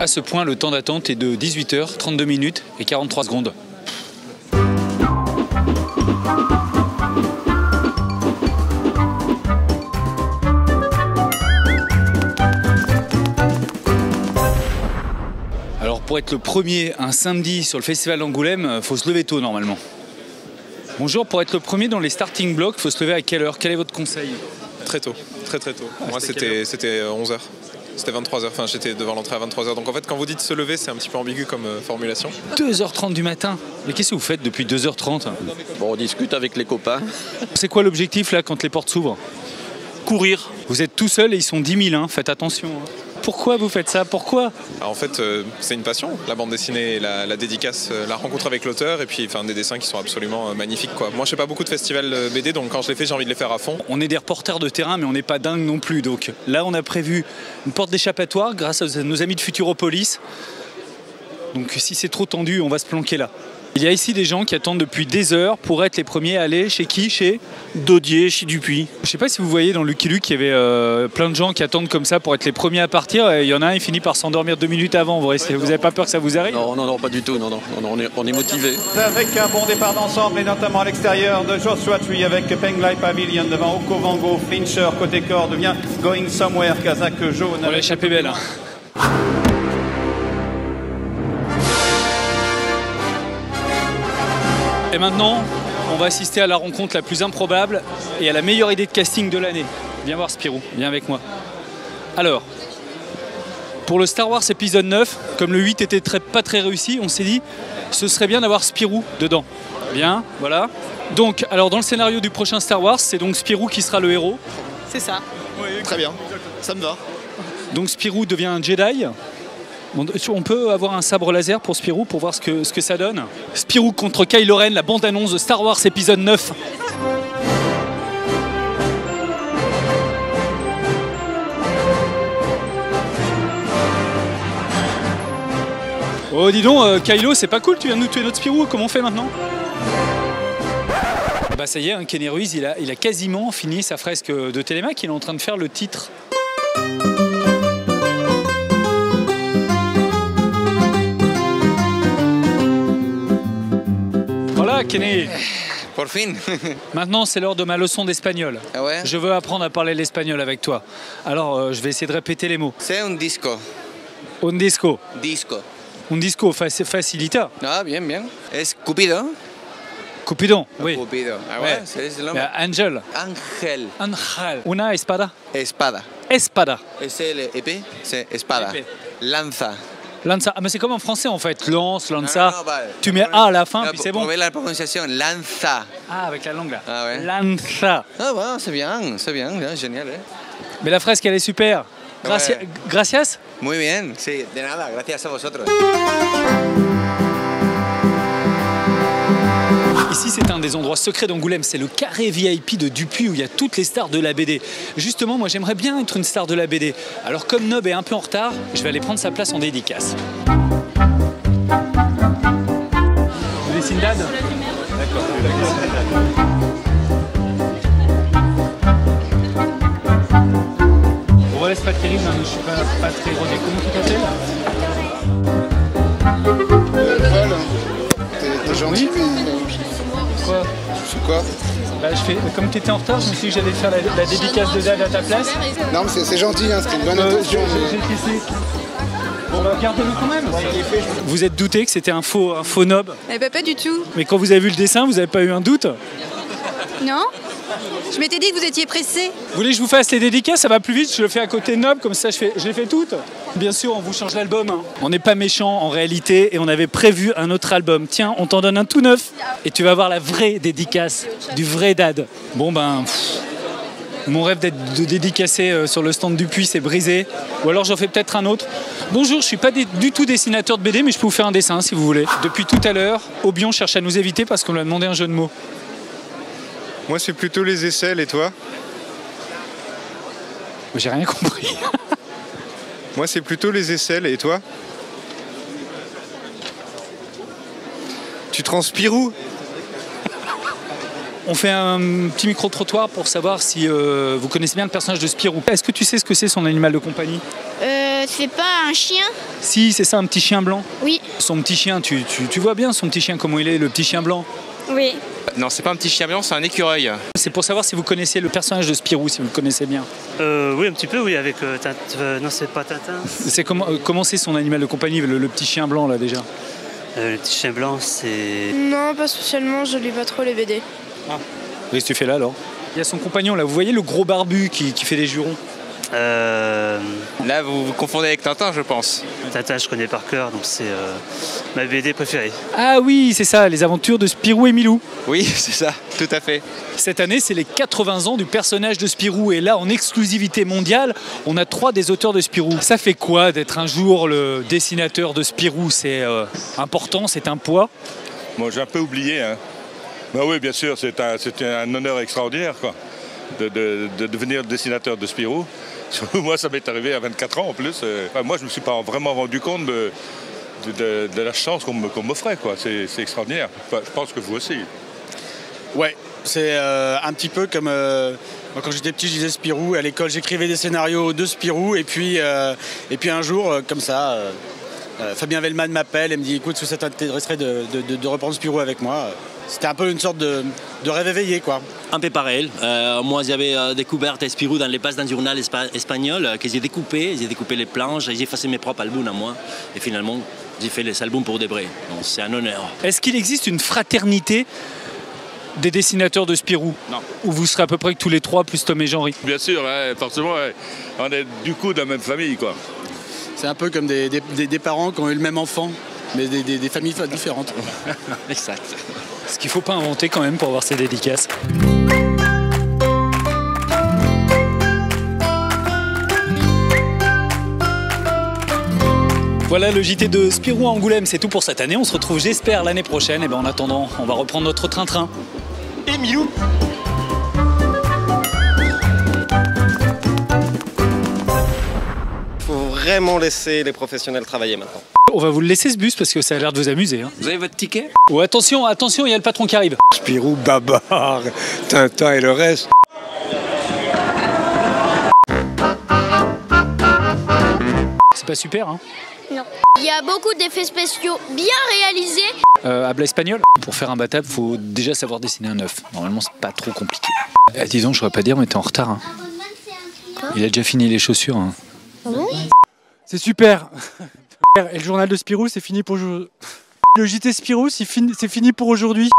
À ce point, le temps d'attente est de 18h, 32 minutes et 43 secondes. Alors pour être le premier un samedi sur le festival d'Angoulême, faut se lever tôt normalement. Bonjour, pour être le premier dans les starting blocks, faut se lever à quelle heure? Quel est votre conseil? Très tôt, très très tôt. Moi c'était c'était 11h. C'était 23h, enfin j'étais devant l'entrée à 23h. Donc en fait quand vous dites se lever c'est un petit peu ambigu comme euh, formulation. 2h30 du matin Mais qu'est-ce que vous faites depuis 2h30 Bon, on discute avec les copains. C'est quoi l'objectif là quand les portes s'ouvrent? Courir. Vous êtes tout seul et ils sont 10 000, hein, faites attention. hein. Pourquoi vous faites ça Pourquoi Alors, en fait euh, c'est une passion, la bande dessinée, la, la dédicace, euh, la rencontre avec l'auteur et puis enfin des dessins qui sont absolument euh, magnifiques quoi. Moi je fais pas beaucoup de festivals euh, BD donc quand je les fais j'ai envie de les faire à fond. On est des reporters de terrain, mais on n'est pas dingue non plus. Donc là, on a prévu une porte d'échappatoire grâce à nos amis de Futuropolis. Donc si c'est trop tendu, on va se planquer là. Il y a ici des gens qui attendent depuis des heures pour être les premiers à aller chez qui? Chez Dodier, chez Dupuis. Je sais pas si vous voyez dans Lucky Luke, il y avait euh, plein de gens qui attendent comme ça pour être les premiers à partir. Et il y en a un, il finit par s'endormir deux minutes avant. Vous n'avez pas peur que ça vous arrive? Non, non, non, pas du tout. Non, non, non, non, on est, on est motivé. Avec un bon départ d'ensemble et notamment à l'extérieur de Joshua Tree avec Penglai Pavilion devant Okovango, Fincher côté corps devient Going Somewhere, Kazakh jaune. On l'a échappé belle. hein. Et maintenant, on va assister à la rencontre la plus improbable et à la meilleure idée de casting de l'année. Viens voir Spirou, viens avec moi. Alors, pour le Star Wars épisode 9, comme le 8 était très- pas très réussi, on s'est dit ce serait bien d'avoir Spirou dedans. Bien, voilà. Donc, alors dans le scénario du prochain Star Wars, c'est donc Spirou qui sera le héros. C'est ça. Très bien, ça me va. Donc Spirou devient un Jedi. On peut avoir un sabre laser pour Spirou pour voir ce que, ce que ça donne. Spirou contre Kylo Ren, la bande-annonce de Star Wars épisode 9. Oh dis donc, euh, Kylo, c'est pas cool, tu viens de nous tuer notre Spirou, comment on fait maintenant Bah ça y est, hein, Kenny Ruiz, il a, il a quasiment fini sa fresque de Télémac, il est en train de faire le titre. Por fin. Maintenant, c'est l'heure de ma leçon d'espagnol. Ah ouais Je veux apprendre à parler l'espagnol avec toi. Alors, euh, je vais essayer de répéter les mots. C'est un disco. Un disco. Disco. Un disco, fa- facilita. Ah, bien, bien. Es Cupido? Cupidon, oui. Cupido. Ah Ouais. ouais, c'est. Euh, Angel. Ángel. Angel. Una espada. Espada. Espada. Es el épée C'est espada. Épée. Lanza. Lanza. Ah, mais c'est comme en français en fait. Lance, lanza. Non, non, bah, tu mets A à la fin, Ah, puis pour- c'est bon. Prouvez la prononciation. Lanza. Ah, avec la langue là. Ah ouais. Lanza. Ah ouais, c'est bien, c'est bien, bien, génial. eh. Mais la fresque, elle est super. Gracia- Ouais. Gracias? Muy bien, sí, de nada, gracias a vosotros. Ici, c'est un des endroits secrets d'Angoulême. C'est le carré VIP de Dupuis où il y a toutes les stars de la BD. Justement, moi, j'aimerais bien être une star de la BD. Alors, comme Nob est un peu en retard, je vais aller prendre sa place en dédicace. Vous dessine Dad Bon, voilà, c'est pas terrible, hein, je suis pas, pas très rodé. Comment tu t'appelles Paul, t'es t'es gentil, mais Quoi tu fais quoi bah, je fais, Comme tu étais en retard, je me suis dit que j'allais faire la, la dédicace de Dad à ta place. Non, mais c'est- c'est gentil, hein, c'était une bonne Euh, intention. Bon, bah, gardez-le quand même. Vous êtes douté que c'était un faux, un faux nob, Eh ben pas du tout. mais quand vous avez vu le dessin, vous n'avez pas eu un doute Non Je m'étais dit que vous étiez pressé. Vous voulez que je vous fasse les dédicaces Ça va plus vite, je le fais à côté de Nob, comme ça je, fais, je les fais toutes. Bien sûr, on vous change l'album. hein. On n'est pas méchant en réalité et on avait prévu un autre album. Tiens, on t'en donne un tout neuf et tu vas voir la vraie dédicace du vrai dad. Bon ben. pff, mon rêve d'être de dédicacé euh, sur le stand du Puy, c'est brisé. Ou alors j'en fais peut-être un autre. Bonjour, je suis pas du tout dessinateur de BD, mais je peux vous faire un dessin si vous voulez. Depuis tout à l'heure, Obion cherche à nous éviter parce qu'on lui a demandé un jeu de mots. Moi, c'est plutôt les aisselles, et toi J'ai rien compris. Moi, c'est plutôt les aisselles, et toi Tu transpires où On fait un petit micro-trottoir pour savoir si euh, vous connaissez bien le personnage de Spirou. Est-ce que tu sais ce que c'est son animal de compagnie Euh, c'est pas un chien Si, c'est ça, un petit chien blanc. Oui. Son petit chien, tu, tu- tu vois bien son petit chien, comment il est, le petit chien blanc Oui. Non, c'est pas un petit chien blanc, c'est un écureuil. C'est pour savoir si vous connaissez le personnage de Spirou, si vous le connaissez bien. Euh, oui, un petit peu, oui, avec euh, Tint- euh, non, c'est pas Tintin. C'est comment, euh, comment c'est son animal de compagnie, le, le petit chien blanc là déjà Euh, le petit chien blanc, c'est. Non, pas spécialement, je lis pas trop les BD. Qu'est-ce que tu fais là alors Il y a son compagnon là, vous voyez le gros barbu qui, qui fait des jurons Euh, Là, vous vous confondez avec Tintin, je pense. Tintin, je connais par cœur, donc c'est euh, ma BD préférée. Ah oui, c'est ça, les aventures de Spirou et Milou. Oui, c'est ça, tout à fait. Cette année, c'est les 80 ans du personnage de Spirou. Et là, en exclusivité mondiale, on a trois des auteurs de Spirou. Ça fait quoi d'être un jour le dessinateur de Spirou? C'est euh, important, c'est un poids? Moi, j'ai un peu oublié. Hein. Bah oui, bien sûr, c'est un, c'est un honneur extraordinaire, quoi, de, de- de devenir dessinateur de Spirou. moi, ça m'est arrivé à 24 ans en plus. Euh, moi, je ne me suis pas vraiment rendu compte de, de- la chance qu'on m'offrait. C'est, extraordinaire. Je pense que vous aussi. Ouais, c'est euh, un petit peu comme euh, moi, quand j'étais petit, je disais Spirou. À l'école, j'écrivais des scénarios de Spirou. Et puis, et puis un jour, comme ça, Fabien Vellman m'appelle et me dit écoute, ça t'intéresserait de- de- de reprendre Spirou avec moi C'était un peu une sorte de, de rêve éveillé, quoi. Un peu pareil. Euh, moi, j'avais euh, découvert Spirou dans les pages d'un journal espa- espagnol euh, que j'ai découpé. J'ai découpé les planches, j'ai fait mes propres albums à moi. Et finalement, j'ai fait les albums pour Debré. Donc c'est un honneur. Est-ce qu'il existe une fraternité des dessinateurs de Spirou? Non. Où vous serez à peu près que tous les trois, plus Tom et Jean-Ry Bien sûr, ouais, forcément, ouais. on est du coup de la même famille, quoi. C'est un peu comme des, des- des- des parents qui ont eu le même enfant, mais des, des- des familles différentes. exact. Ce qu'il faut pas inventer quand même pour avoir ces dédicaces. Voilà le JT de Spirou à Angoulême, c'est tout pour cette année. On se retrouve, j'espère, l'année prochaine. Et ben en attendant, on va reprendre notre train-train. Et Milou faut vraiment laisser les professionnels travailler maintenant. On va vous le laisser ce bus parce que ça a l'air de vous amuser. hein. Vous avez votre ticket? Oh, attention, attention, il y a le patron qui arrive. Spirou, Babar, Tintin et le reste. C'est pas super, hein? Non. Il y a beaucoup d'effets spéciaux bien réalisés. Euh, habla espagnol. Pour faire un battable, faut déjà savoir dessiner un œuf. Normalement, c'est pas trop compliqué. Eh, dis donc, je pourrais pas dire, mais t'es en retard. hein. Il a déjà fini les chaussures. hein. C'est super. Et le journal de Spirou, c'est fini pour aujourd'hui. Le JT Spirou, c'est fini, fini pour aujourd'hui.